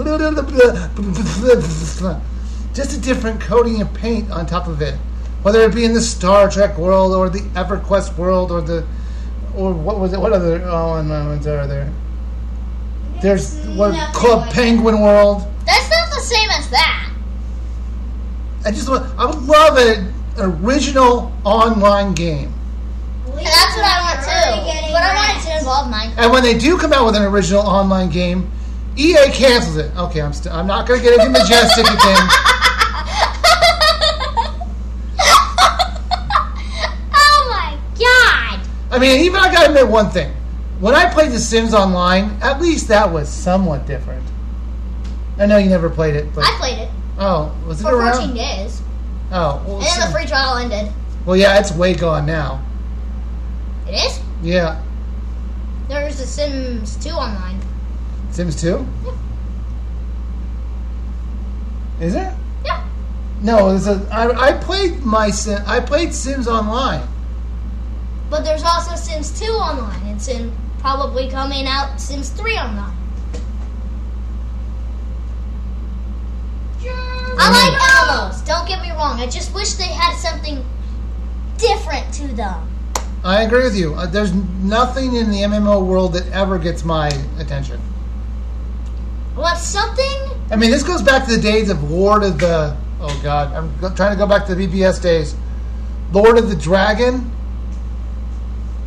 just a different coating and paint on top of it. Whether it be in the Star Trek world or the EverQuest world or the, or what was it? What other oh, and ones are there? There's what Nothing Club like Penguin World. That's not the same as that. I just want. I would love an original online game. And that's what I want too. But I want it to involve Minecraft. And when they do come out with an original online game, EA cancels it. Okay, I'm st- I'm not going to get into Majestic again. oh my god! I mean, even I got to admit one thing. When I played The Sims Online, at least that was somewhat different. I know you never played it, but I played it oh, was it for around? 14 days. Oh, well, And then the free trial ended. well, yeah, it's way gone now. It is? Yeah, There's The Sims 2 online. Sims Two. Is it? Yeah. No, it's a. I, I played my Sim. I played Sims Online. But there's also Sims 2 online and Sim probably coming out since 3 online. I like MMOs. Don't get me wrong. I just wish they had something different to them. I agree with you. Uh, there's nothing in the MMO world that ever gets my attention. Want something. I mean, this goes back to the days of Lord of the. Oh God, I'm go- trying to go back to the BBS days. Lord of the Dragon,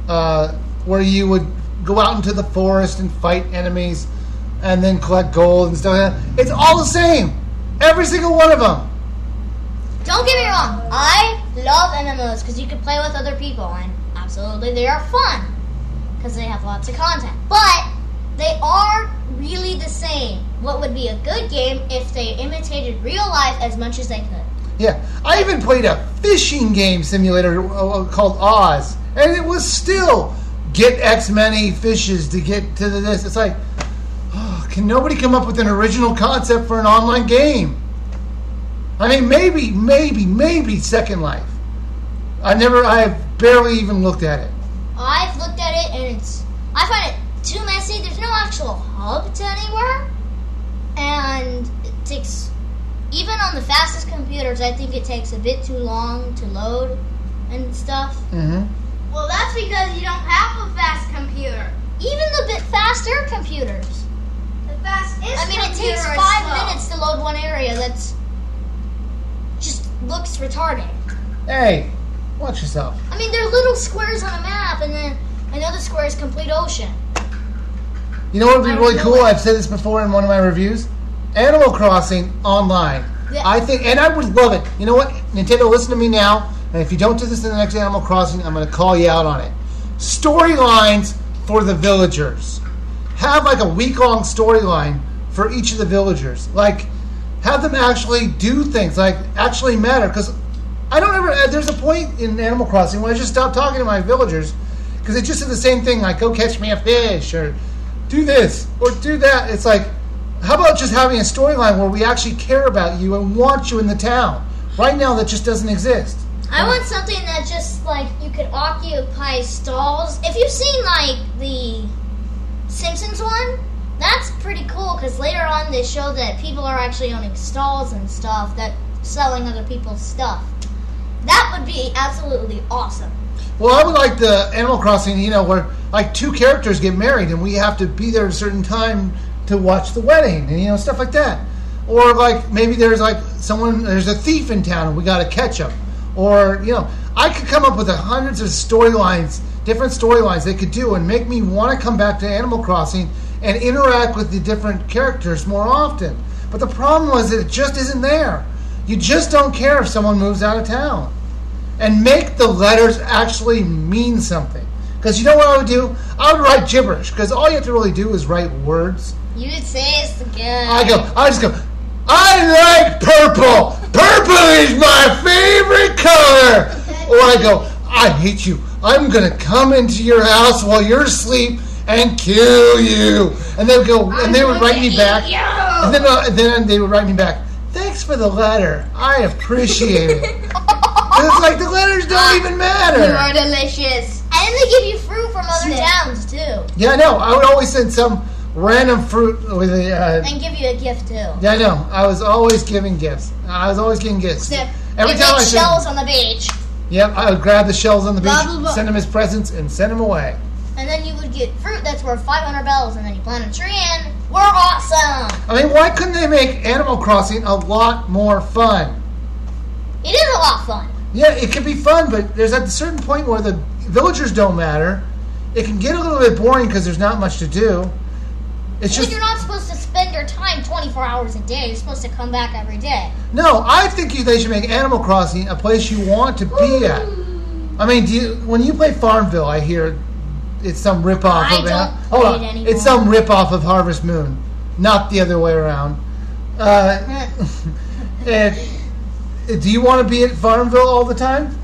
uh, where you would go out into the forest and fight enemies, and then collect gold and stuff. like that. It's all the same. Every single one of them. Don't get me wrong. I love MMOs because you can play with other people and absolutely they are fun because they have lots of content. But they are really the same. What would be a good game if they imitated real life as much as they could? Yeah, I even played a fishing game simulator uh, called Oz, and it was still get X many fishes to get to the this. It's like, oh, can nobody come up with an original concept for an online game? I mean, maybe, maybe, maybe Second Life. I never, I have barely even looked at it. I've looked at it and it's. I find it too messy. There's no actual hub to anywhere, and it takes. Even on the fastest computers, I think it takes a bit too long to load and stuff. hmm Well, that's because you don't have a fast computer. Even the bit faster computers. The fastest I mean, it takes five minutes to load one area that's just looks retarded. Hey, Watch yourself. I mean, they're little squares on a map, and then another square is complete ocean. You know what would be I really cool? it. I've said this before in one of my reviews. Animal Crossing online. Yeah. I think, and I would love it. You know what? Nintendo, listen to me now. And if you don't do this in the next Animal Crossing, I'm going to call you out on it. Storylines for the villagers. Have like a week long storyline for each of the villagers. Like, have them actually do things, like actually matter. Because I don't ever. uh, There's a point in Animal Crossing where I just stop talking to my villagers because they just do the same thing, like go catch me a fish or do this or do that. It's like, how about just having a storyline where we actually care about you and want you in the town? Right now, that just doesn't exist. I want something that just like you could occupy stalls. If you've seen like the Simpsons one, that's pretty cool because later on they show that people are actually owning stalls and stuff that selling other people's stuff. That would be absolutely awesome. Well, I would like the Animal Crossing, you know, where like two characters get married and we have to be there at a certain time to watch the wedding and you know stuff like that. Or like maybe there's like someone there's a thief in town and we got to catch him. Or you know, I could come up with hundreds of storylines, different storylines they could do and make me want to come back to Animal Crossing and interact with the different characters more often. But the problem was that it just isn't there. You just don't care if someone moves out of town and make the letters actually mean something. Because you know what I would do? I would write gibberish. Because all you have to really do is write words. You would say it's the good. I go, I just go, I like purple. Purple is my favorite color. Or I go, I hate you. I'm gonna come into your house while you're asleep and kill you. And they would go, and they would write me back. And then, uh, then they would write me back. Thanks for the letter. I appreciate it. It's like the letters don't even You matter. are delicious. And they give you fruit from other towns too, Yeah, I know. I would always send some random fruit with a. Uh, and give you a gift too. yeah, I know. I was always giving gifts. I was always giving gifts. Snip. Every time I shells on the beach, yep, I would grab the shells on the beach, Blah, blah, send them as presents, and send them away. and then you would get fruit that's worth 500 bells, and then you plant a tree and we're awesome. I mean, why couldn't they make Animal Crossing a lot more fun? It is a lot fun. Yeah, it can be fun, but there's at a certain point where the villagers don't matter. It can get a little bit boring because there's not much to do. It's But just you're not supposed to spend your time 24 hours a day. You're supposed to come back every day. no. I think you, they should make Animal Crossing a place you want to be at. I mean, do you, when you play Farmville, I hear it's some rip off I of don't hold on, it it's some rip off of Harvest Moon, not the other way around. Uh, and, do you want to be at Farmville all the time?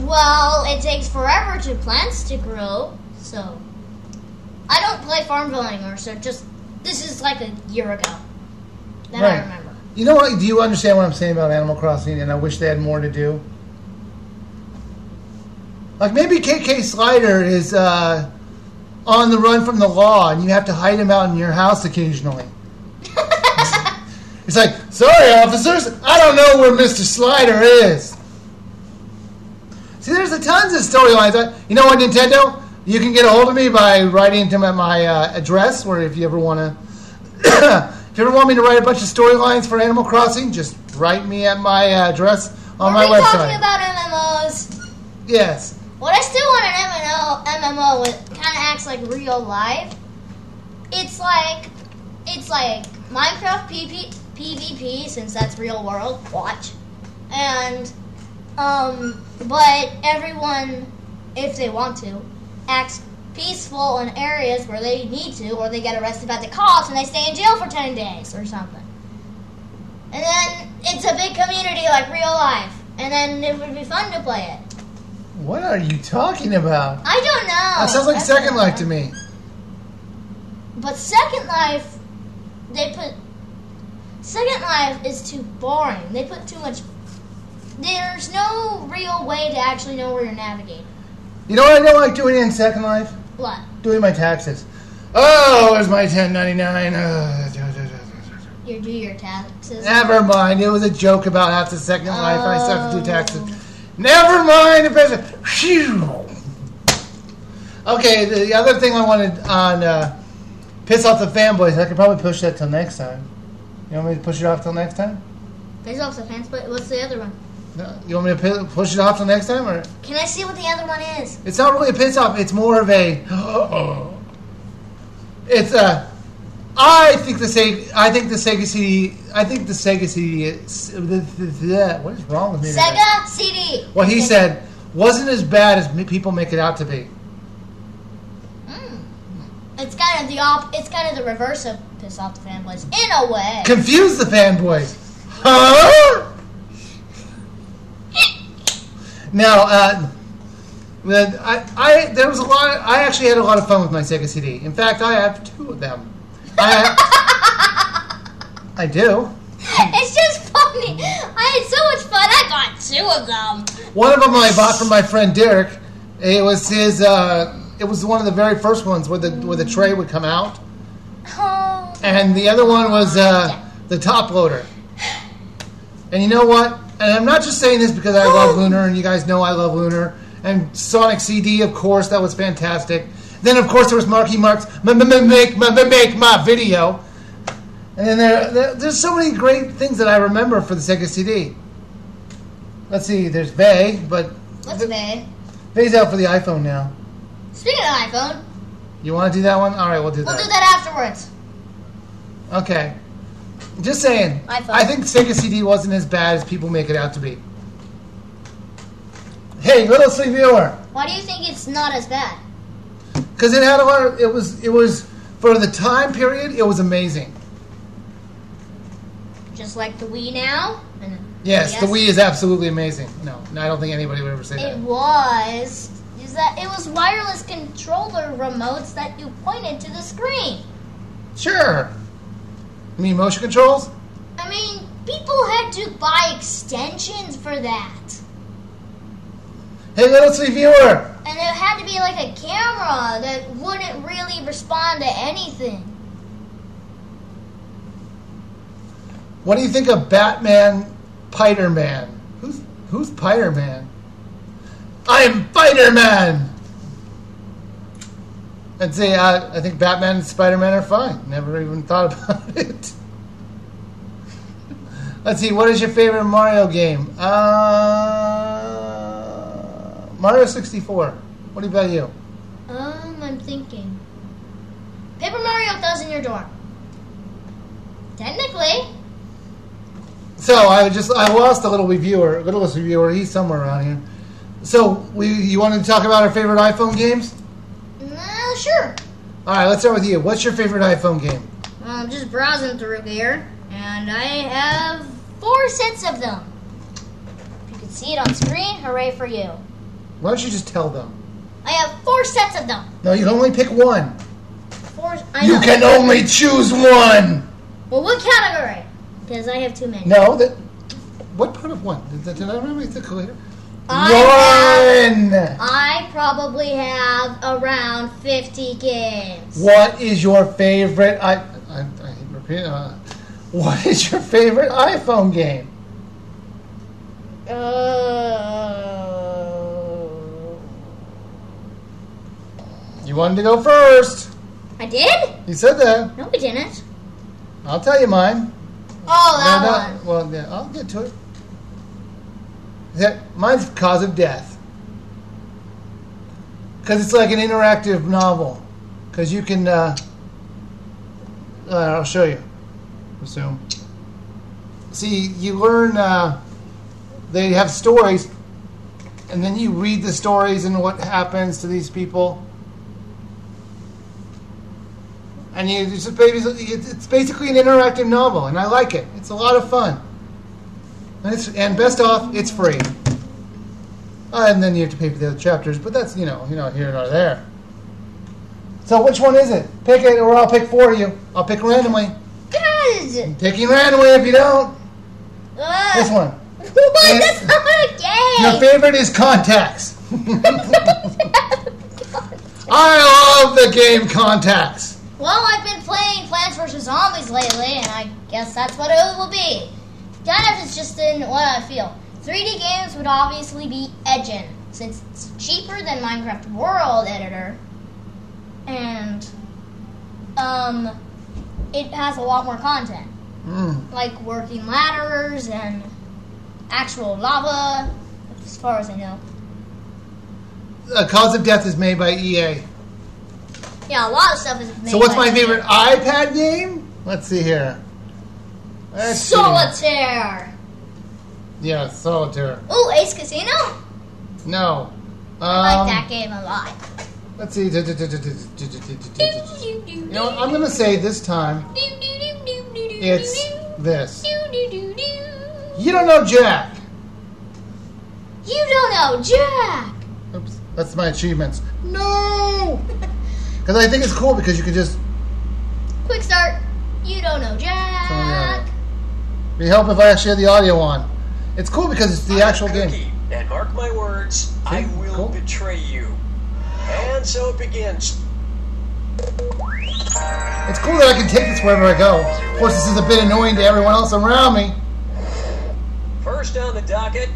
Well, it takes forever to plants to grow, so I don't play Farmville anymore. So just this is like a year ago that I Right. remember. You know what? Do you understand what I'm saying about Animal Crossing? And I wish they had more to do. Like maybe KK Slider is uh, on the run from the law, and you have to hide him out in your house occasionally. It's like, sorry, officers, I don't know where Mr. Slider is. See, there's a tons of storylines. You know what, Nintendo? You can get a hold of me by writing to my, my uh, address, or if you ever want to, if you ever want me to write a bunch of storylines for Animal Crossing, just write me at my uh, address on Were my we website. talking about MMOs? yes. What I still want an MMO, MMO that kind of acts like real life. It's like, it's like Minecraft PP, PvP since that's real world. Watch, and um, but everyone, if they want to, acts peaceful in areas where they need to, or they get arrested by the cops and they stay in jail for ten days or something. And then it's a big community like real life, and then it would be fun to play it. What are you talking about? I don't know. that sounds like That's Second Life to me. But Second Life, they put Second Life is too boring. They put too much. There's no real way to actually know where you're navigating. You know what I don't like doing in Second Life? What? Doing my taxes. Oh, where's my 1099? Uh, You do your taxes. Never mind. It was a joke about how it's Second Life. I still have to do taxes. Never mind. The president. Phew. Okay, the other thing I wanted on uh, piss off the fanboys. I could probably push that till next time. You want me to push it off till next time? Piss off the fence, but what's the other one? No, You want me to push it off till next time, or Can I see what the other one is? it's not really a piss off. It's more of a. It's a. I think the Sega. I think the Sega CD. I think the Sega CD. Is, the, the, the, what is wrong with me? today? Sega CD. What he said wasn't as bad as me- people make it out to be. Mm. It's kind of the op. It's kind of the reverse of piss off the fanboys in a way. Confuse the fanboys. Huh? Now, uh, I, I there was a lot. I actually had a lot of fun with my Sega CD. In fact, I have two of them. I, I do. it's just funny. I had so much fun. I got two of them. One of them I bought from my friend Derek. It was his. Uh, it was one of the very first ones where the where the tray would come out, Oh. and the other one was uh, the top loader. And you know what? And I'm not just saying this because I love Lunar, and you guys know I love Lunar. And Sonic CD, of course, that was fantastic. Then, of course, there was Marky Mark's Make My Make My Video. And then there, there, there's so many great things that I remember for the Sega CD. Let's see, there's Bay, but What's Bay? Bay's out for the iPhone now. Speaking of iPhone, You want to do that one? All right, we'll do we'll that. do that afterwards. Okay. Just saying. iPhone. I think Sega CD wasn't as bad as people make it out to be. Hey, LittlestWiiviewer, Why do you think it's not as bad? because it had a lot. Of, it was. It was for the time period. It was amazing. Just like the Wii now. And Yes, the Wii is absolutely amazing. No, no, I don't think anybody would ever say It that. It was. Is that it was wireless controller remotes that you pointed to the screen. Sure. You mean motion controls? I mean, people had to buy extensions for that. Hey, LittlestWiiviewer. And it had to be like a camera that wouldn't really respond to anything. What do you think of Batman, Spider Man? Who's who's Spider Man? I'm Spider Man. I'd say uh, I think Batman and Spider Man are fine. Never even thought about it. Let's see. What is your favorite Mario game? Uh, Mario sixty four. What about you? Um, I'm thinking. Paper Mario Thousand Year Door. Technically. So I just I lost a little reviewer, LittlestWiiviewer. He's somewhere around here. So we you wanted to talk about our favorite iPhone games? Sure. All right, let's start with you. What's your favorite iPhone game? Well, I'm just browsing through here, and I have four sets of them. If you can see it on screen, hooray for you. Why don't you just tell them? I have four sets of them. No, you can only pick one. Four. I You know. can only choose one. Well, what category? Because I have too many. No, that. What part of one? Did, did I remember the calculator? I one. I probably have around 50 games. What is your favorite? I I, I repeating. Uh, what is your favorite iPhone game? Uh, You wanted to go first. I did? You said that. No, we didn't. I'll tell you mine. Oh, that no, one. Well, yeah, I'll get to it. Yeah, mine's Cause of Death. Because it's like an interactive novel. Because you can. Uh, I'll show you. Assume. See, you learn. Uh, they have stories, and then you read the stories and what happens to these people. And you just it's basically an interactive novel, and I like it. It's a lot of fun. And, it's, and best off, it's free. Uh, and then you have to pay for the other chapters, but that's you know, you know, here nor there. So which one is it? Pick it, or I'll pick for you. I'll pick randomly. Good. Picking randomly if you don't. Uh, This one. What? Yeah. That's not a Your favorite is Contacts. I love the game Contacts. well, I've been playing Plants vs. Zombies lately, and I guess that's what it will be. Of, it's just in what I feel. 3D games would obviously be Eden, since it's cheaper than Minecraft World Editor, and um, it has a lot more content. Mm. like working ladders and actual lava, as far as I know. Uh, Cause of Death is made by EA. Yeah, a lot of stuff is made So what's my EA. favorite iPad game? Let's see here. Let's see. Solitaire. Yeah, Solitaire. Ooh, Ace Casino? No. I Um, like that game a lot. Let's see. You know. I'm gonna say this time it's this. You don't know Jack. You don't know Jack. Oops, that's my achievements. No, because I think it's cool because you can just. Quick start. You don't know Jack. It'd help if I actually had the audio on. It's cool because it's the I'm actual Cookie, game. And mark my words, I will Cool. betray you. And so it begins. It's cool that I can take this wherever I go. Of course, this is a bit annoying to everyone else around me. First on the docket,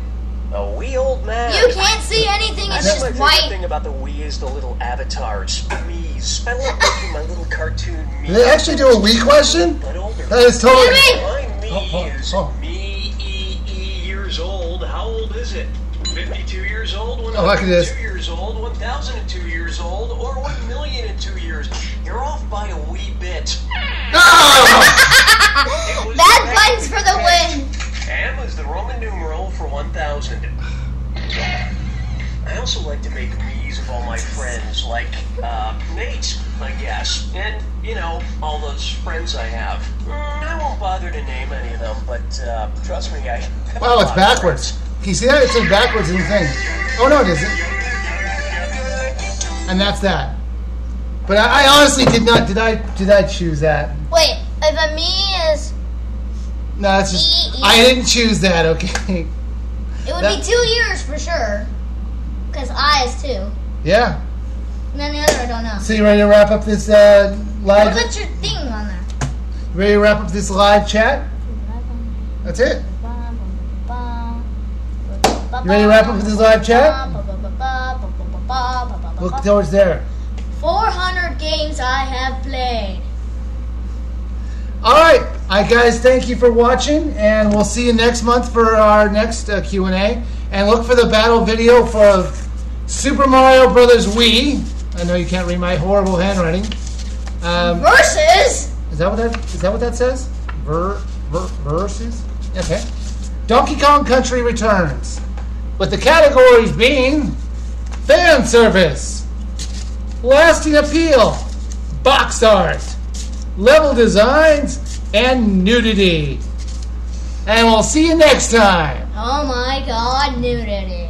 a wee old man. You can't see anything. I It's think my just favorite white. thing about the Wii is the little avatars, Mii's. I love making my little cartoon Mii. Did they actually do a Wii question? But older. That is totally. Jimmy! Oh, oh, is oh. me e, e years old. How old is it? 52 years old? Oh, look 102 years old? 1,002 years old? Or 1 million and two years? You're off by a wee bit. Oh! It was Bad back for the win. M is the Roman numeral for 1,000. I also like to make Mii's of all my friends, like uh, Nate, I guess, and, you know, all those friends I have. Mm, I won't bother to name any of them, but uh, trust me, I. have a Wow, it's backwards. Can you see that? It's in backwards in the thing. Oh no, it isn't. And that's that. But I, I honestly did not. Did I? Did I choose that? Wait, if a me is, No, that's just. E- e- I didn't choose that. Okay. it would That- be two years for sure. Because I is two. Yeah. And then the other I don't know. So you ready to wrap up this uh, live? Put your thing on there. Ready to wrap up this live chat? That's it. You ready to wrap up this live chat? Look towards there. 400 games I have played. All right, all right, guys. Thank you for watching, and we'll see you next month for our next uh, Q and A. And look for the battle video for Super Mario Brothers Wii. I know you can't read my horrible handwriting. Um, Versus. is that what that is that what that says? Ver, ver versus. Okay. Donkey Kong Country returns, with the categories being fan service, lasting appeal, box art, level designs, and nudity. And we'll see you next time. Oh my god, nudity.